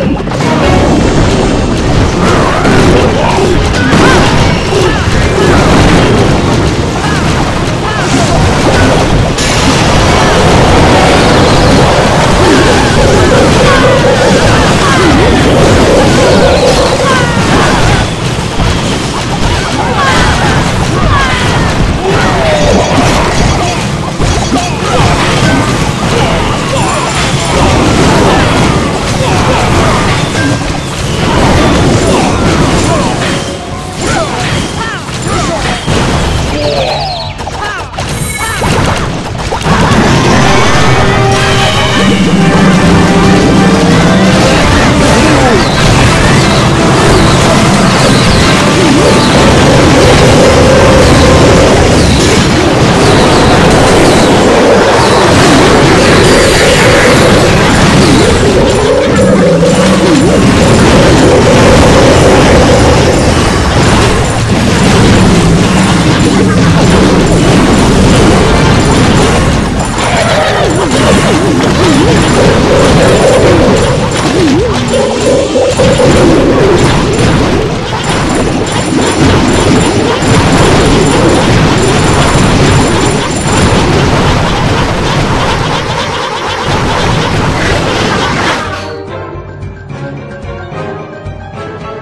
you